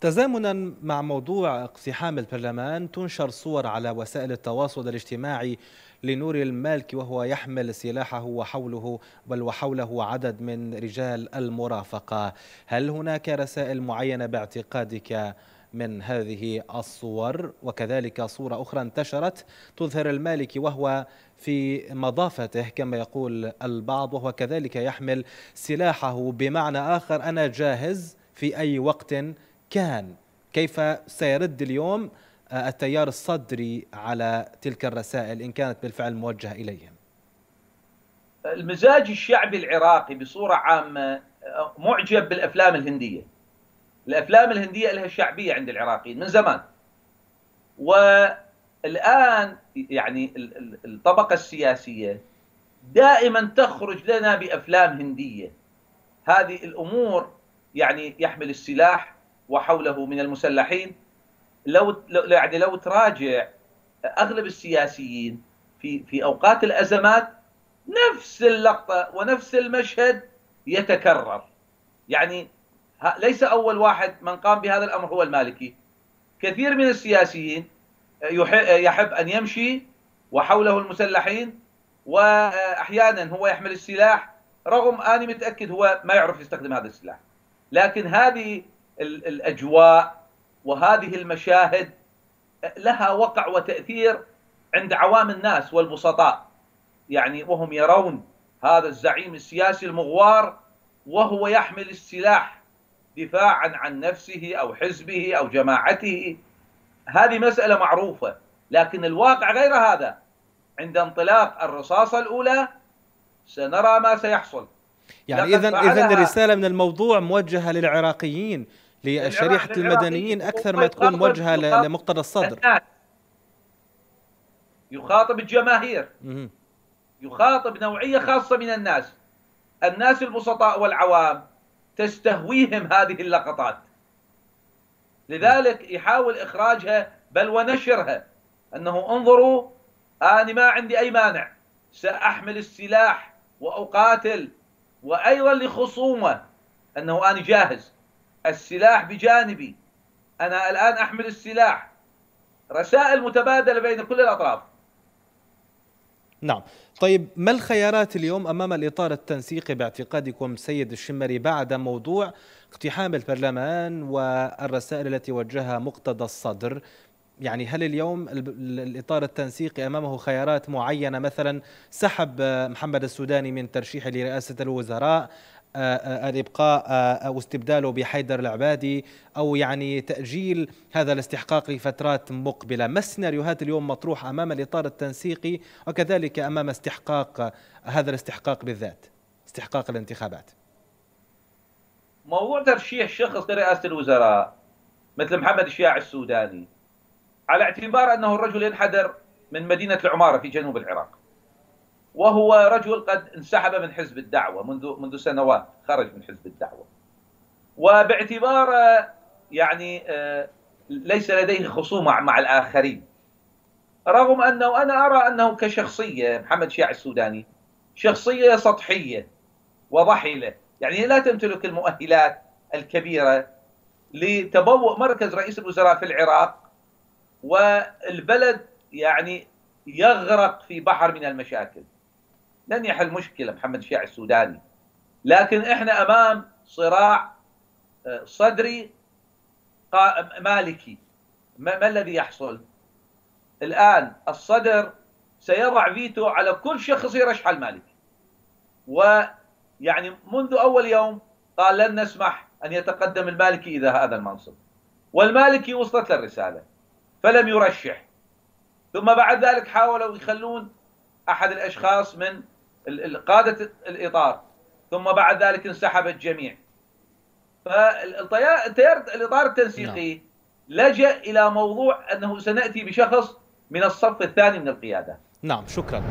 تزامنا مع موضوع اقتحام البرلمان تنشر صور على وسائل التواصل الاجتماعي لنور المالكي وهو يحمل سلاحه وحوله بل وحوله عدد من رجال المرافقة. هل هناك رسائل معينة باعتقادك من هذه الصور؟ وكذلك صورة أخرى انتشرت تظهر المالكي وهو في مضافته كما يقول البعض وهو كذلك يحمل سلاحه. بمعنى آخر أنا جاهز في أي وقت كان كيف سيرد اليوم آه، التيار الصدري على تلك الرسائل إن كانت بالفعل موجهة إليهم. المزاج الشعبي العراقي بصورة عامة آه، معجب بالأفلام الهندية. الأفلام الهندية لها شعبية عند العراقيين من زمان. والآن يعني الطبقة السياسية دائما تخرج لنا بأفلام هندية. هذه الأمور يعني يحمل السلاح وحوله من المسلحين لو يعني لو تراجع أغلب السياسيين في في أوقات الأزمات نفس اللقطة ونفس المشهد يتكرر. يعني ليس أول واحد من قام بهذا الأمر هو المالكي. كثير من السياسيين يحب أن يمشي وحوله المسلحين واحيانا هو يحمل السلاح رغم أني متأكد هو ما يعرف يستخدم هذا السلاح. لكن هذه الأجواء وهذه المشاهد لها وقع وتأثير عند عوام الناس والبسطاء. يعني وهم يرون هذا الزعيم السياسي المغوار وهو يحمل السلاح دفاعا عن نفسه أو حزبه أو جماعته. هذه مسألة معروفة لكن الواقع غير هذا. عند انطلاق الرصاصة الأولى سنرى ما سيحصل. يعني اذا اذا الرساله من الموضوع موجهة للعراقيين. لشريحة المدنيين أكثر ما تكون موجهة لمقتدى الصدر. يخاطب الجماهير. يخاطب نوعية خاصة من الناس. الناس البسطاء والعوام تستهويهم هذه اللقطات. لذلك يحاول إخراجها بل ونشرها. أنه انظروا أنا ما عندي أي مانع. سأحمل السلاح وأقاتل. وأيضا لخصومة. أنه أنا جاهز. السلاح بجانبي. أنا الآن أحمل السلاح. رسائل متبادلة بين كل الأطراف. نعم. طيب ما الخيارات اليوم أمام الإطار التنسيقي باعتقادكم سيد الشمري بعد موضوع اقتحام البرلمان والرسائل التي وجهها مقتدى الصدر؟ يعني هل اليوم الإطار التنسيقي أمامه خيارات معينة؟ مثلا سحب محمد السوداني من ترشيحه لرئاسة الوزراء. الإبقاء آه، أو استبداله بحيدر العبادي أو يعني تأجيل هذا الاستحقاق لفترات مقبلة، ما السيناريوهات اليوم مطروحه أمام الإطار التنسيقي وكذلك أمام استحقاق هذا الاستحقاق بالذات، استحقاق الانتخابات. موضوع ترشيح شخص لرئاسه الوزراء مثل محمد الشياع السوداني على اعتبار أنه الرجل ينحدر من مدينة العمارة في جنوب العراق. وهو رجل قد انسحب من حزب الدعوة منذ منذ سنوات خرج من حزب الدعوة. وباعتبار يعني آه، ليس لديه خصومة مع الآخرين. رغم أنه أنا أرى أنه كشخصية محمد شيع السوداني شخصية سطحية وضحلة. يعني لا تمتلك المؤهلات الكبيرة لتبوء مركز رئيس الوزراء في العراق والبلد يعني يغرق في بحر من المشاكل. لن يحل مشكلة محمد الشيعي السوداني. لكن إحنا أمام صراع آه، صدري مالكي. ما الذي يحصل؟ الآن الصدر سيضع فيتو على كل شخص يرشح المالكي. ويعني منذ أول يوم قال لن نسمح أن يتقدم المالكي اذا هذا المنصب. والمالكي وصلت له الرساله فلم يرشح. ثم بعد ذلك حاولوا يخلون أحد الأشخاص من قادة الإطار ثم بعد ذلك انسحب الجميع. فالتيار الإطار التنسيقي نعم. لجأ إلى موضوع أنه سنأتي بشخص من الصف الثاني من القيادة. نعم شكرا.